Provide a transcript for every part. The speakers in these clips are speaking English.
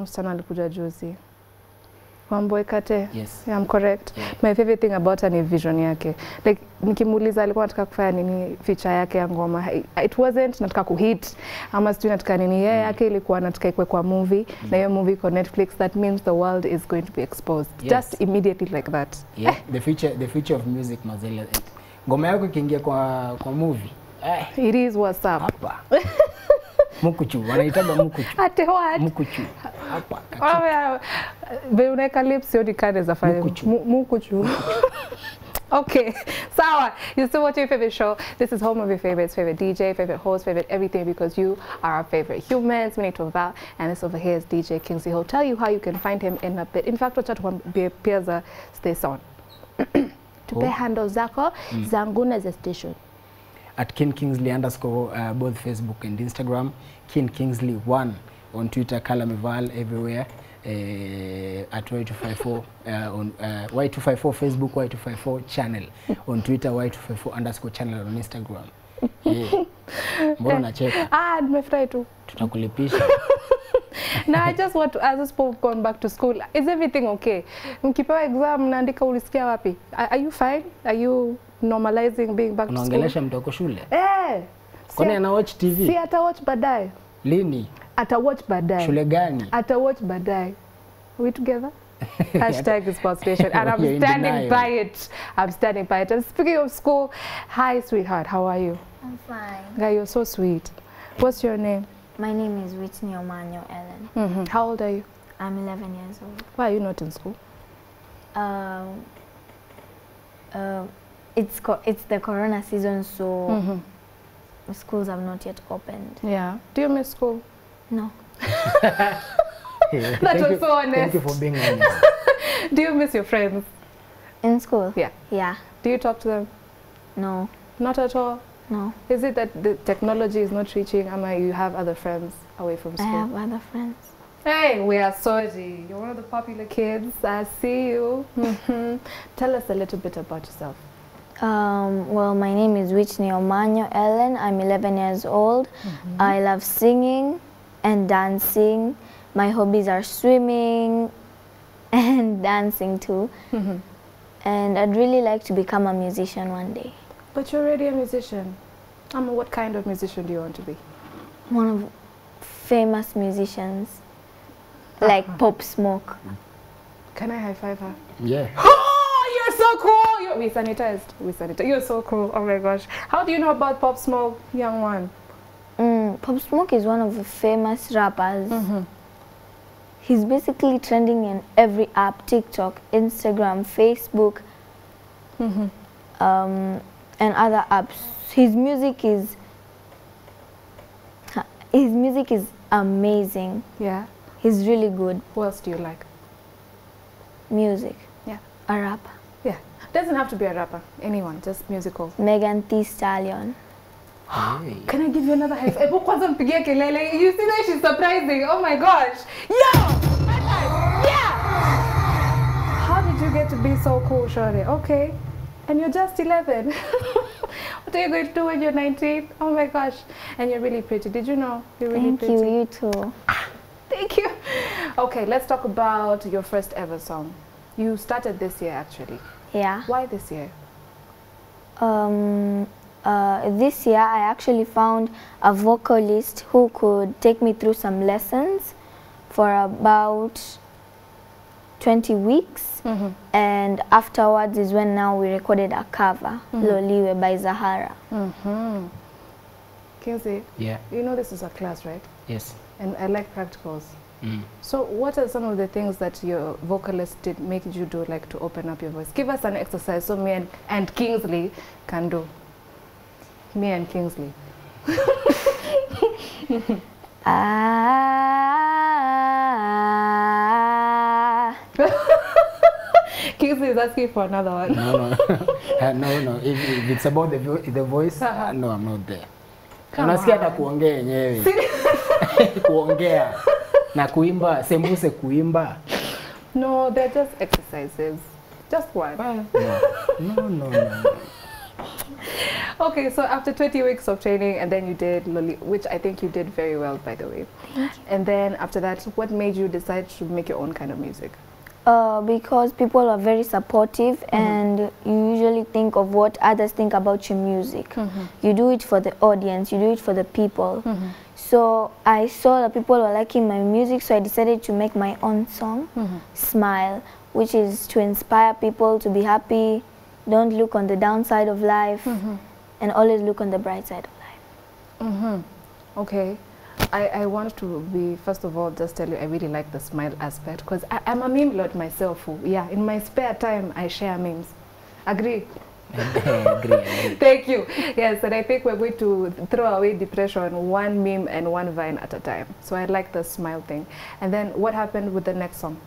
huyu msichana alikuja juzi. Wamboi Kate. Yes. Yeah, I'm correct. Yeah. My favorite thing about her ni vision yake. Like nikimuuliza alikuwa anataka kufanya nini feature yake ya ngoma. It wasn't nataka kuhit ama sijui nataka nini. Yeye yake ilikuwa nataka ikwe kwa movie na hiyo movie iko Netflix that means the world is going to be exposed. Yes. Just immediately like that. Yeah, the future the future of music mazele. Ngoma yako ikiingia kwa kwa movie. Eh, It is what's up. hapa. Mukuchu, wanaitaga mukuchu. Ate what? Mukuchu. Hapa. kaki. Ame- Vile unaweka lips sioni kane za fanya Mukuchu. Mukuchu. Okay, sawa. You still watch your favorite show. This is home of your favorites, favorite DJ, favorite host, favorite everything because you are our favorite humans. We need to vow. And this over here is DJ Kingsley. He'll tell you how you can find him in a bit. In fact, wacha tuambie pia za station. Tupe Oh. handle zako na za station. at Ken Kingsley underscore uh, both Facebook and Instagram. Ken Kingsley one on Twitter. Kalameval everywhere. Uh, at Y254 uh, on uh, Y254 Facebook, Y254 channel on Twitter, Y254 underscore channel on Instagram. Yeah. Mbona unacheka? Ah, nimefurahi tu. Tutakulipisha. no, I just want to ask us people going gone back to school. Is everything okay? Mkipewa exam naandika ulisikia wapi? Are, are you fine? Are you normalizing being back to school? Unaongelesha mtu wako shule? Eh. Kwani ana watch TV? si ata watch baadaye. Lini? Ata watch baadaye. Shule gani? Ata watch baadaye. We together? Hashtag is Sports Station. And I'm standing by it. I'm standing by it. And speaking of school, hi sweetheart, how are you? I'm fine. Guy, you're so sweet. What's your name? My name is Whitney Omanyo Ellen. hmm How old are you? I'm 11 years old. Why are you not in school? Um, uh, it's co- it's the corona season, so Mhm. schools have not yet opened. Yeah. Do you miss school? No. That was you, so Thank you for being honest. Do you miss your friends? In school? Yeah. Yeah. Do you talk to them? No. Not at all. No. Is it that the technology is not reaching, Ama, you have other friends away from school? I school? have other friends. Hey, we are sorry. You're one of the popular kids. I see you. Mhm. Tell us a little bit about yourself. Um, well, my name is Whitney Omanyo Ellen. I'm 11 years old. I love singing and dancing. My hobbies are swimming and dancing too. Mm-hmm. And I'd really like to become a musician one day. But you're already a musician. Ama, what kind of musician do you want to be? One of famous musicians, like Pop Smoke. Can I high five her? Yeah. Oh, you're so cool. You're, we sanitized. We sanitized. You're so cool. Oh my gosh. How do you know about Pop Smoke, young one? Mm, Pop Smoke is one of the famous rappers. He's basically trending in every app TikTok, Instagram, Facebook, um, and other apps. His music is his music is amazing. Yeah. He's really good Who else do you like? music. Yeah. A rapper. Yeah. Doesn't have to be a rapper. Anyone. Just musical. Megan Thee Stallion. Hey. Can I give you another high five? Hebu kwanza mpigie kelele. You see that she's surprising. Oh my gosh. Yo! High five. Yeah! How did you get to be so cool, Shore? Okay. And you're just 11. what are you going to do when you're 19? Oh my gosh. And you're really pretty. Did you know? You're really Thank pretty. you, you too. Thank you. Okay, let's talk about your first ever song. You started this year actually. Yeah. Why this year? Um, uh, this year, I actually found a vocalist who could take me through some lessons for about 20 weeks. And afterwards is when now we recorded a cover, Loliwe by Zahara. Mm-hmm. Kinsey, Yeah. you know this is a class, right? Yes. And I like practicals. Mm. So what are some of the things that your vocalist did make you do like to open up your voice? Give us an exercise so me and, and Kingsley can do. Me and Kingsley. Ah, Kingsley is asking for another one. No, no. Uh, no, no. If, if it's about the, vo- the voice, uh, no, I'm not there. Come Unasikia on. hata kuongea yenyewe. kuongea na kuimba, sembuse kuimba. No, they're just exercises. Just one. Well, No, no, no, no. Okay, so after 20 weeks of training, and then you did Loli, which I think you did very well, by the way. And then after that, what made you decide to make your own kind of music? Uh, because people are very supportive mm-hmm. and you usually think of what others think about your music. Mm-hmm. You do it for the audience, you do it for the people. Mm-hmm. So I saw that people were liking my music, so I decided to make my own song, Smile, which is to inspire people to be happy, don't look on the downside of life, and always look on the bright side of life. Mm-hmm. Okay. I, I want to be, first of all, just tell you I really like the smile aspect because I'm a meme lord myself. who- Yeah, in my spare time, I share memes. Agree? Agree, agree. Thank you. Yes, and I think we're going to throw away depression one meme and one vine at a time. So I like the smile thing. And then what happened with the next song?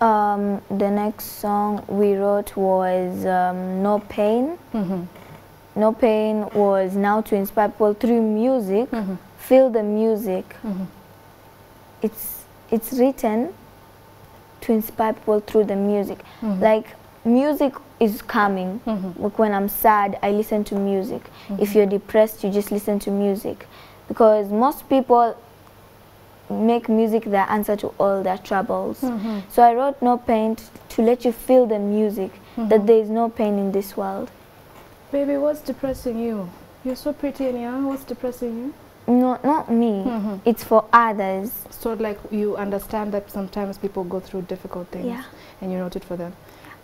Um, the next song we wrote was um, No Pain. Mm-hmm. No Pain was now to inspire people through music. Mm-hmm. Feel the music. Mhm. It's it's written to inspire people through the music. Mhm. Like music is coming. Mhm. Like when I'm sad, I listen to music. If you're depressed, you just listen to music, because most people make music their answer to all their troubles. Mhm. So I wrote No Pain to let you feel the music, that there is no pain in this world. Baby, what's depressing you? You're so pretty and young. What's depressing you? No, not me. Mhm. It's for others. So like you understand that sometimes people go through difficult things Yeah. and you wrote it for them.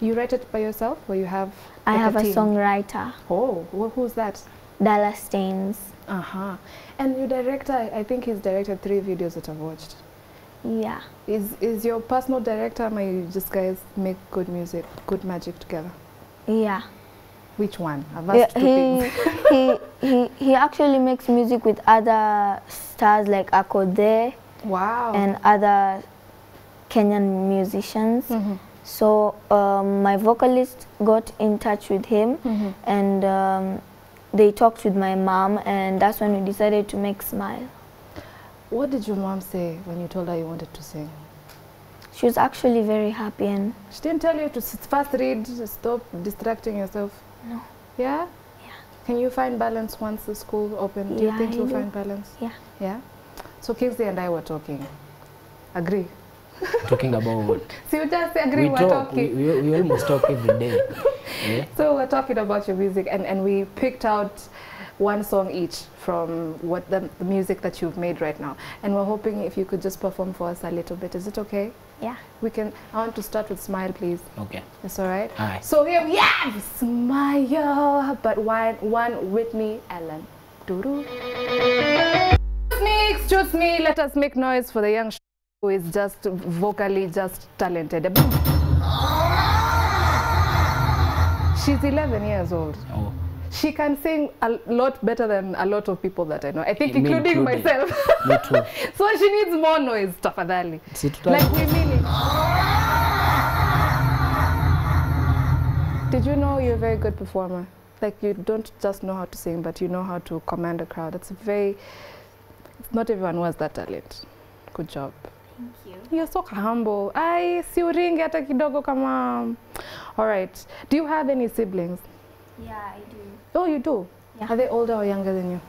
You write it by yourself or you have I like have a team? songwriter, Oh, wh- who's that? Dallas Staines. Uh-huh. And your director, I think he's directed three videos that I've watched. Yeah. Is is your personal director or you just guys make good music, good magic together? Yeah. Which one? Yeah, he, he, he, he actually makes music with other stars like Akothee Wow. and other Kenyan musicians. Mhm. So um, my vocalist got in touch with him Mhm. and um, they talked with my mom and that's when we decided to make Smile. What did your mom say when you told her you wanted to sing? She was actually very happy and She didn't tell you to first read, stop distracting yourself. No. Yeah? Yeah. Can you find balance once the school open? Do you think I you'll do. find balance? yeah. Yeah? So Kingsley and I were talking. Agree? Talking about what? So you just agree we we're talk, talking. we, we almost talk every day. Yeah? So we're talking about your music and, and we picked out one song each from what the, the music that you've made right now. And we're hoping if you could just perform for us a little bit. Is it okay? Yeah. We can I want to start with Smile please. Okay. That's all right? Aye. So here we have Smile, but one, one Whitney Allen. Doo-doo. Excuse me, excuse me, let us make noise for the young sh- who is just vocally just talented. She's 11 years old. Oh, She can sing a lot better than a lot of people that I know. I think Me including included. myself. so she needs more noise, tafadhali. Like we mean it. Did you know you're a very good performer? Like you don't just know how to sing, but you know how to command a crowd. It's very, it's not everyone who has that talent. Good job. Thank you. You're so humble. Ai, si uringi hata kidogo kama. All right. Do you have any siblings? Yeah, I do. Oh, you do? Yeah. Are they older or younger than you?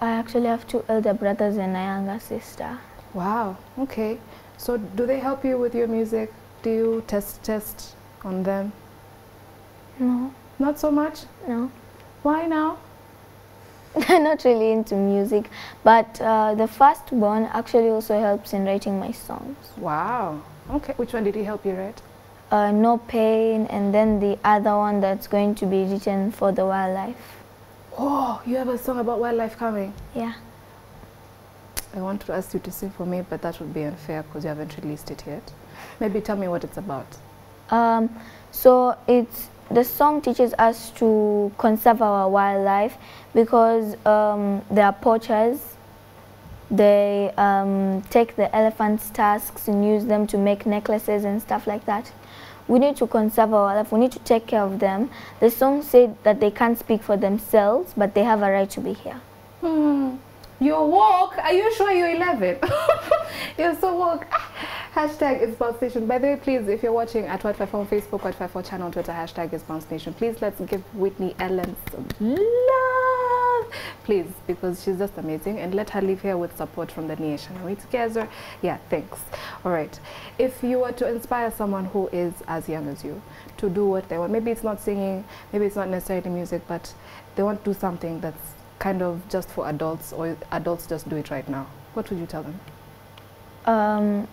I actually have two elder brothers and a younger sister. Wow. Okay. So do they help you with your music? Do you test test on them? No, Not so much. no. Why now? I'm not really into music, but uh, the firstborn actually also helps in writing my songs. Wow. Okay. Which one did he help you write? Uh, no pain, and then the other one that's going to be written for the wildlife. Oh, you have a song about wildlife coming. Yeah. I want to ask you to sing for me, but that would be unfair because you haven't released it yet. Maybe tell me what it's about. Um, so it's the song teaches us to conserve our wildlife because um, there are poachers. They um, take the elephants' tusks and use them to make necklaces and stuff like that. We need to conserve our life. We need to take care of them. The song said that they can't speak for themselves, but they have a right to be here. Hmm. Woke. Are you sure you're 11? you're so woke. Hashtag is Bounce Nation. By the way, please, if you're watching at What Five on Facebook, What Five channel Twitter, hashtag is Bounce Nation. Please let's give Whitney Ellen some love, please, because she's just amazing, and let her live here with support from the nation. Are we together? Yeah, thanks. All right. If you were to inspire someone who is as young as you to do what they want, maybe it's not singing, maybe it's not necessarily music, but they want to do something that's kind of just for adults, or adults just do it right now. What would you tell them? Um,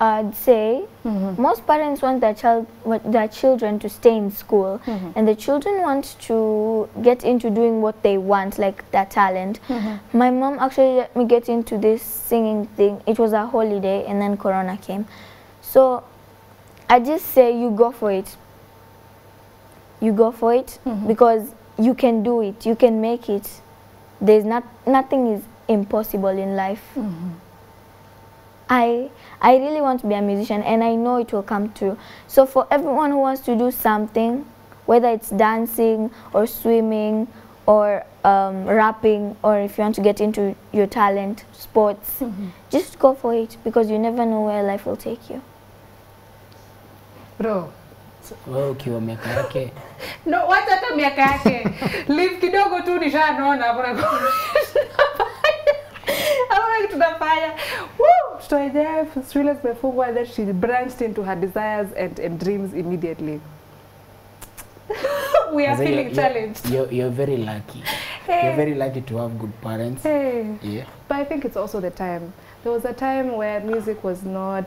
I'd say mm-hmm. most parents want their child, their children to stay in school, mm-hmm. and the children want to get into doing what they want, like their talent. Mm-hmm. My mom actually let me get into this singing thing. It was a holiday, and then Corona came, so I just say you go for it. You go for it because you can do it. You can make it. There's not nothing is impossible in life. I I really want to be a musician and I know it will come true. So for everyone who wants to do something, whether it's dancing or swimming or um, rapping or if you want to get into your talent, sports, just go for it because you never know where life will take you. Bro, Wewe ukiwa miaka yake? No wacha hata miaka yake? Live kidogo tu nishanaona hapo na Hakuna kitu tunafanya Wenyewe shule zimefungwa and then she branched into her desires and, and dreams immediately we are Sasa feeling you're- challenged You're, you're very lucky. Hey. You're very lucky to have good parents. hey. Yeah. But I think it's also the time. There was a time where music was not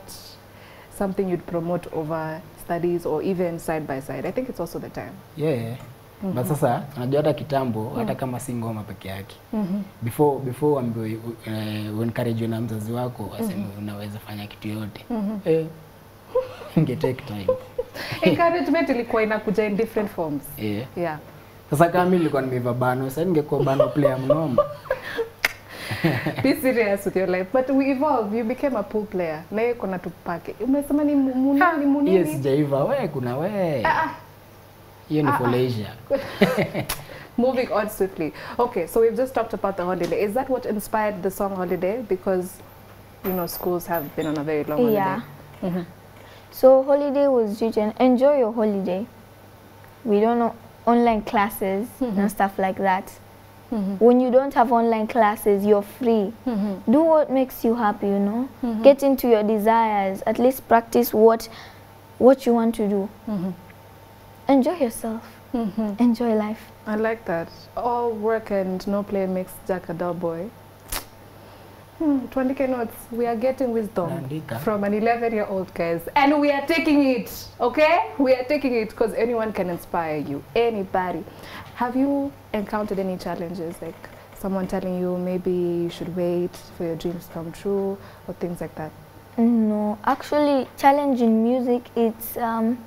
something you'd promote over studies or even side by side. I think it's also the time. Yeah. But sasa unajua hata kitambo hata kama si ngoma peke yake mm -hmm. before before ambiwe uh, encourage na mzazi wako aseme unaweza fanya kitu yote mm -hmm. eh, inge take time Encouragement ilikuwa inakuja in different forms. yeah. Yeah. Sasa kama mimi nilikuwa nimeiva bano sasa ningekuwa bano player mnoma Be serious with your life. But we evolve. You became a pool player. Na yeye kuna tupake. Umesema ni munini muni, ni jaiva. munini? sijaiva we kuna we Ah, ah. Hiyo ni Ah, for ah. leisure Moving on swiftly. Okay, so we've just talked about the holiday. Is that what inspired the song Holiday? Because, you know, schools have been on a very long holiday. Yeah. So holiday was written, enjoy your holiday. We don't know online classes and mm-hmm. stuff like that. Mm-hmm. When you don't have online classes, you're free. Mm-hmm. Do what makes you happy, you know. Get into your desires. At least practice what what you want to do. Enjoy yourself. Enjoy life. I like that. All work and no play makes Jack a dull boy. Hmm, tuandike notes. We are getting wisdom Naandika. from an 11 year old guys. And we are taking it, okay? We are taking it because anyone can inspire you. Anybody. Have you encountered any challenges? Like someone telling you maybe you should wait for your dreams to come true or things like that? No, actually, challenge in music, it's um,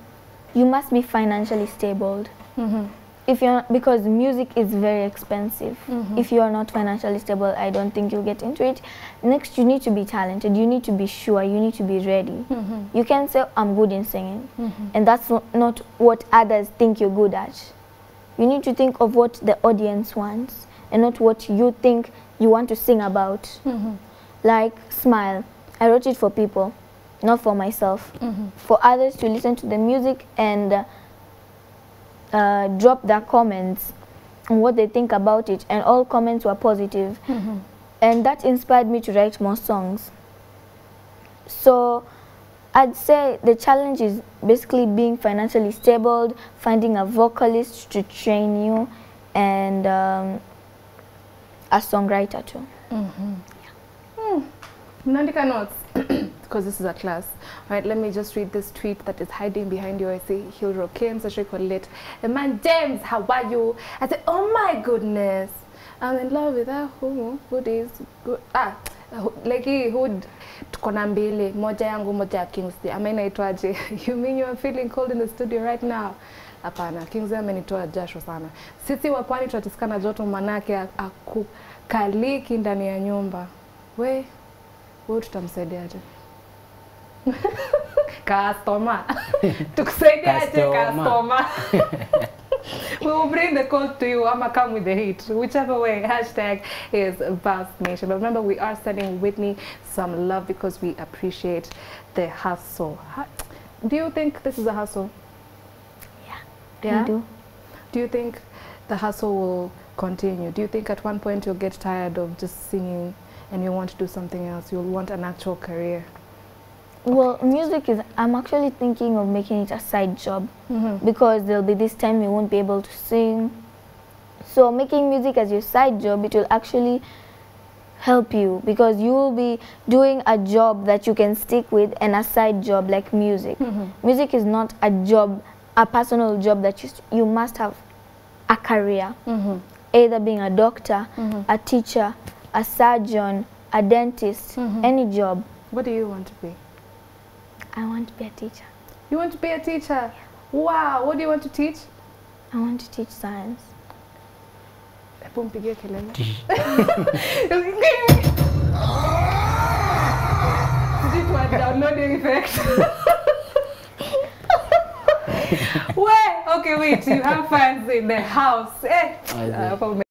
you must be financially stable. Mm-hmm. If you're because music is very expensive. Mm-hmm. If you are not financially stable, I don't think you'll get into it. Next, you need to be talented. You need to be sure. You need to be ready. Mm-hmm. You can say I'm good in singing, and that's not, not what others think you're good at. You need to think of what the audience wants, and not what you think you want to sing about like smile i wrote it for people not for myself for others to listen to the music and uh, uh, drop their comments on what they think about it and all comments were positive. positive and that inspired me to write more songs. So i'd say the challenge is basically being financially stable finding a vocalist to train you and um, a songwriter too. Hmm. Nandika notes because this is a class. All right, let me just read this tweet that is hiding behind you. I see Hero Kim, called Colette. And man, James, how are you? I said, oh my goodness. I'm in love with a who, who is good. Ah, like hood tuko na mbili, moja yangu, moja ya Kingsley. Ama inaitwaje? You mean you are feeling cold in the studio right now? Hapana, Kingsley amenitoa jasho sana. Sisi wa pwani tunatisikana joto, manake akukaliki ndani ya nyumba. We, huyu tutamsaidiaje? Customer. Tukusaidiaje Customer. customer? we will bring the cold to you. I'ma come with the heat. Whichever way, hashtag is Bounce Nation. But remember, we are sending Whitney some love because we appreciate the hustle. Do you think this is a hustle? Yeah, Yeah? I do. Do you think the hustle will continue? Do you think at one point you'll get tired of just singing and you want to do something else? You'll want an actual career? Well, music is, I'm actually thinking of making it a side job Mm-hmm. because there'll be this time you won't be able to sing. So making music as your side job, it will actually help you because you will be doing a job that you can stick with and a side job like music. Music is not a job, a personal job that you, you must have a career, Mm-hmm. either being a doctor, Mhm. a teacher, a surgeon, a dentist, Mhm. any job. What do you want to be? I want to be a teacher. You want to be a teacher? Yeah. Wow, what do you want to teach? I want to teach science. Hebu mpigie kelele. Downloading effect. Where? Okay, wait, you have fans in the house. Eh, uh,